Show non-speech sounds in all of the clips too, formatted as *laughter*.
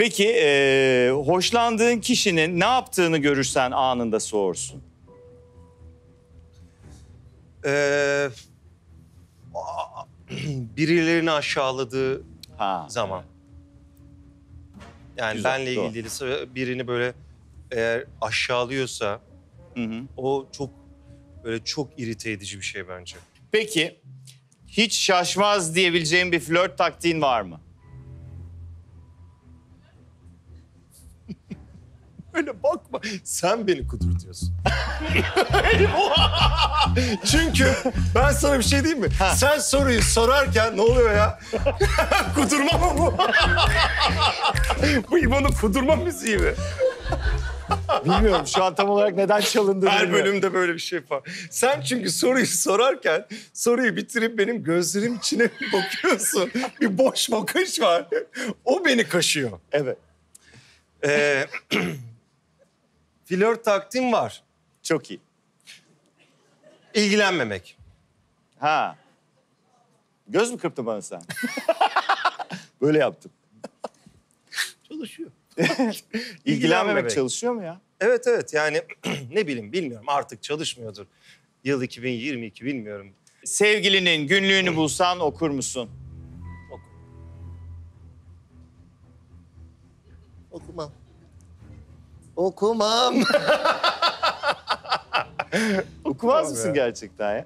Peki e, hoşlandığın kişinin ne yaptığını görürsen anında soğursun. Ee, a- *clears throat* birilerini aşağıladığı Ha. zaman. Yani Güzel, benle doğru. ilgili değilse birini böyle eğer aşağılıyorsa Hı hı. o çok böyle çok irite edici bir şey bence. Peki hiç şaşmaz diyebileceğin bir flört taktiğin var mı? *laughs* bakma. Sen beni kudurtuyorsun. *laughs* Çünkü ben sana bir şey diyeyim mi? Sen soruyu sorarken ne oluyor ya? *laughs* kudurma mı bu? bu İbo'nun kudurma müziği mi? Bilmiyorum şu an tam olarak neden çalındığını Her bilmiyorum. bölümde böyle bir şey var. Sen çünkü soruyu sorarken soruyu bitirip benim gözlerim içine bakıyorsun. Bir boş bakış var. O beni kaşıyor. Evet. Ee, *clears throat* flört taktiğim var. Çok iyi. İlgilenmemek. Ha. Göz mü kırptın bana sen? *laughs* Böyle yaptım. Çalışıyor. *laughs* İlgilenmemek çalışıyor mu ya? Evet evet yani *clears throat* ne bileyim bilmiyorum artık çalışmıyordur. Yıl 2022 bilmiyorum. Sevgilinin günlüğünü bulsan okur musun? *laughs* Okumam. Okumaz Okumam mısın ya. gerçekten ya?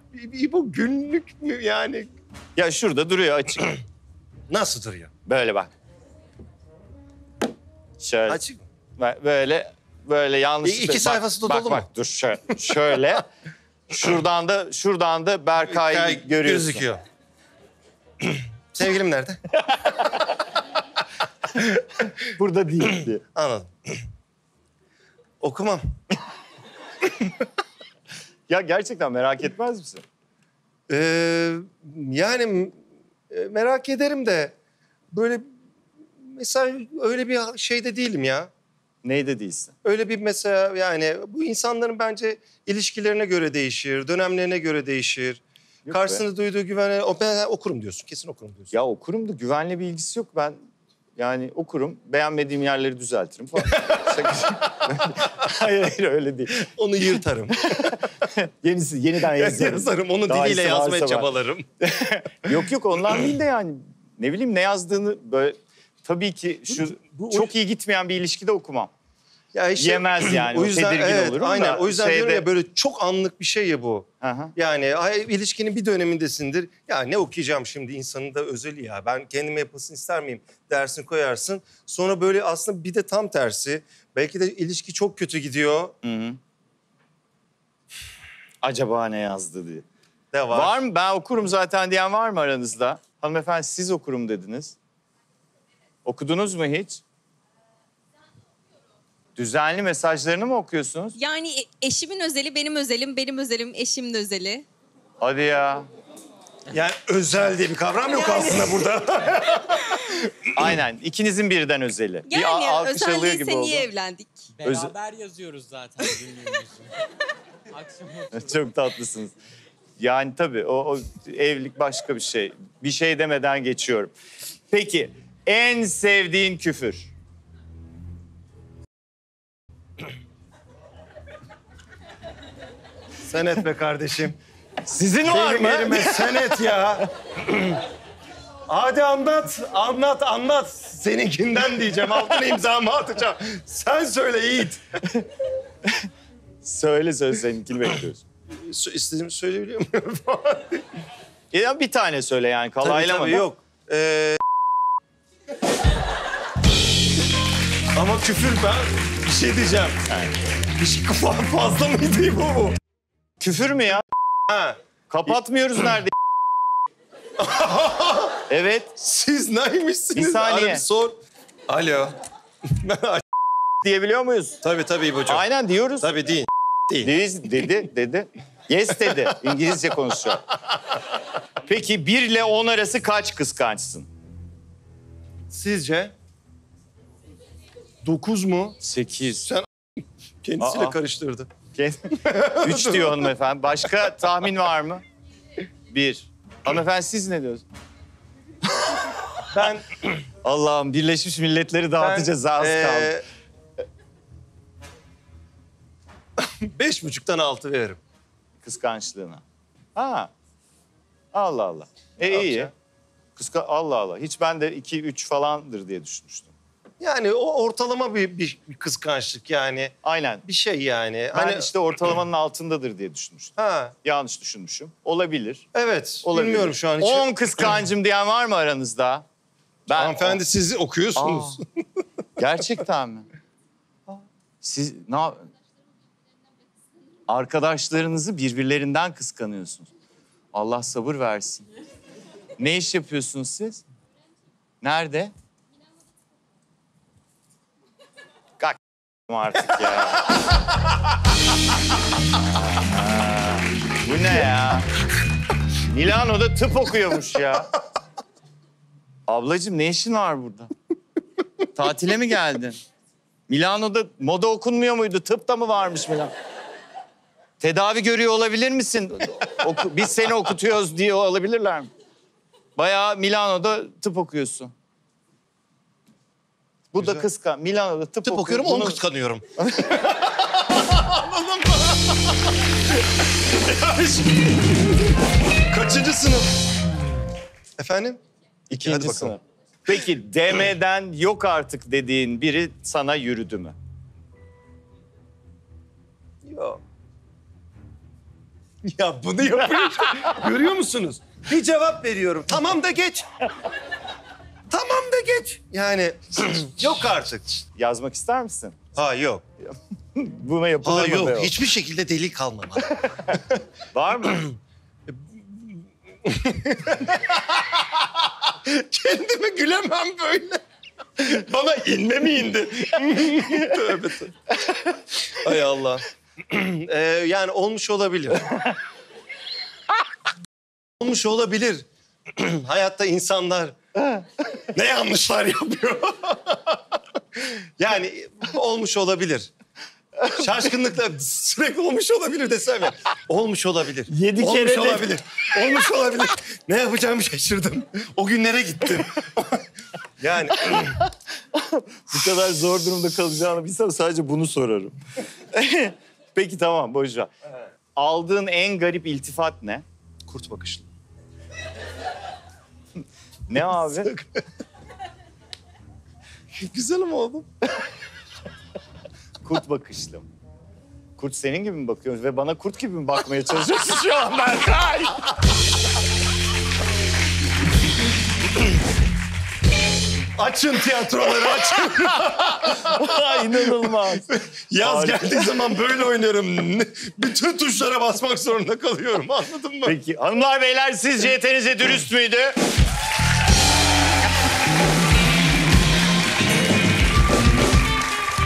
Bu günlük mü yani? Ya şurada duruyor açık. *clears throat* Nasıl duruyor? Böyle bak. Şöyle. Açık. Böyle böyle yanlış. İ- iki sayfası da bak, dolu mu? Bak dur şöyle. şöyle. *laughs* şuradan da şuradan da Berkay Kay- görüyorsun. Gözüküyor. *clears throat* Sevgilim nerede? *laughs* Burada değil diye. *clears throat* Anladım. Okumam. *laughs* Ya gerçekten merak etmez misin? Ee, yani e, merak ederim de böyle mesela öyle bir şeyde değilim ya. Neyde değilsin? Öyle bir mesela yani bu insanların bence ilişkilerine göre değişir, dönemlerine göre değişir. Yok Karşısında duyduğu güvene okurum diyorsun. Kesin okurum diyorsun. Ya okurum da güvenli bir ilgisi yok. Ben yani okurum, beğenmediğim yerleri düzeltirim falan. *laughs* *laughs* Hayır hayır öyle değil. Onu yırtarım. *laughs* Yenisi, yeniden yazarım. Yazarım onu Daha diliyle yazmaya çabalarım. Yok yok ondan değil de yani ne bileyim ne yazdığını böyle tabii ki şu bu- çok iyi gitmeyen bir ilişkide okumam. Ya işte, Yemez yani, *clears throat* o tedirgin evet, olurum Aynen da o yüzden diyorum şeyde- ya böyle çok anlık bir şey ya bu. Hı. Yani ay, ilişkinin bir dönemindesindir. Ya ne okuyacağım şimdi insanın da özeli ya. Ben kendime yapılsın ister miyim dersini koyarsın. Sonra böyle aslında bir de tam tersi. Belki de ilişki çok kötü gidiyor. Hı hı. Acaba ne yazdı diye. De var. Var. mı? Ben okurum zaten diyen var mı aranızda? Hanımefendi siz okurum dediniz. Okudunuz mu hiç? Düzenli mesajlarını mı okuyorsunuz? Yani e- eşimin özeli benim özelim, benim özelim eşimin özeli. Hadi ya. Yani özel diye bir kavram yok aslında burada. *laughs* Aynen. İkinizin birden özeli. Yani a- alkış özel alıyor gibi değilse oldu. niye evlendik? Beraber yazıyoruz zaten günlüğümüzü. *laughs* Akşam *laughs* oturup Çok tatlısınız. Yani tabii o, o evlilik başka bir şey. Bir şey demeden geçiyorum. Peki en sevdiğin küfür? Sen et be kardeşim. Sizin var mı? elime sen et ya. Hadi anlat, anlat, anlat. Seninkinden diyeceğim, altına imzamı atacağım. Sen söyle Yiğit. Söyle söyle seninkini bekliyoruz. Sö- İstediğimi söyleyebiliyor muyum? *laughs* Ya bir tane söyle yani Tabii kalaylama. tabii yok. Ee... Ama küfür ben bir şey diyeceğim. Bir şey fa- fazla mıydı bu bu? Küfür mü ya? Ha. Kapatmıyoruz nerede? *laughs* evet. Siz neymişsiniz? Bir saniye. Ara bir sor. Alo. *laughs* Diyebiliyor muyuz? tabii tabii İbo'cum. Aynen diyoruz. Tabii değil. Değil. Değil, dedi, dedi. Yes dedi. İngilizce konuşuyor. Peki 1 ile 10 arası kaç kıskançsın? Sizce? Dokuz mu? 8. *laughs* Kendisiyle Aa. karıştırdı. 3 *laughs* diyor hanımefendi. Başka tahmin var mı? 1. Hanımefendi siz ne diyorsunuz? Ben Allah'ım Birleşmiş Milletleri dağıtacağız az eee, kaldı. *laughs* beş buçuktan altı veririm. Kıskançlığına. Ha. Allah Allah. E Ne iyi. Kıska Allah Allah. Hiç ben de 2 3 falandır diye düşünmüştüm. Yani o ortalama bir, bir, bir kıskançlık yani. Aynen. Bir şey yani. Ben hani işte ortalamanın altındadır diye düşünmüştüm. ha Yanlış düşünmüşüm. Olabilir. evet. Olabilir. Bilmiyorum şu an hiç. 10 kıskancım diyen var mı aranızda? Ben Hanımefendi siz okuyorsunuz. Aa, gerçekten mi? Siz ne yap- Arkadaşlarınızı birbirlerinden kıskanıyorsunuz. Allah sabır versin. Ne iş yapıyorsunuz siz? Nerede? Artık ya. Bu ne ya? Milano'da tıp okuyormuş ya. Ablacığım ne işin var burada? Tatile mi geldin? Milano'da moda okunmuyor muydu? Tıp da mı varmış Milano? Tedavi görüyor olabilir misin? Oku- biz seni okutuyoruz diye olabilirler mi? Bayağı Milano'da tıp okuyorsun. Bu da Güzel. kıskan. Milano'da tıp, Tıp okuyor. okuyorum onu kıskanıyorum. *laughs* Kaçıncı sınıf? Efendim? İkinci Hadi bakalım. sınıf. Peki demeden yok artık dediğin biri sana yürüdü mü? Ya. Ya bunu yapıyor. *laughs* Görüyor musunuz? Bir cevap veriyorum. Tamam da geç. Geç. Yani *clears throat* yok artık. Yazmak ister misin? Ha yok. *laughs* Buna yapılır Ha mı? yok. o? Hiçbir şekilde deli kalmamalı. *laughs* Var mı? *clears throat* Kendime gülemem böyle. Bana inme mi indi? *laughs* tövbe tövbe. Hay Allah. *clears throat* Ee, yani olmuş olabilir. olmuş olabilir. Hayatta insanlar ne yanlışlar yapıyor. *laughs* yani olmuş olabilir. Şaşkınlıkla sürekli olmuş olabilir desem ya. Olmuş olabilir. Yedi olmuş kere olabilir. Olmuş olabilir. ne yapacağımı şaşırdım. O günlere gittim. *laughs* yani Bu kadar zor durumda kalacağını bilsem sadece bunu sorarım. *laughs* Peki tamam boş ver. Aldığın en garip iltifat ne? kurt bakışlı. Ne *laughs* abi? Güzel mi oğlum? kurt bakışlı. Kurt senin gibi mi bakıyor ve bana kurt gibi mi bakmaya çalışıyorsun şu an Berkay? Açın tiyatroları açın. İnanılmaz. Yaz Harika. geldiği zaman böyle oynarım. Bütün tuşlara basmak zorunda kalıyorum anladın mı? Peki hanımlar beyler sizce yeterince dürüst müydü?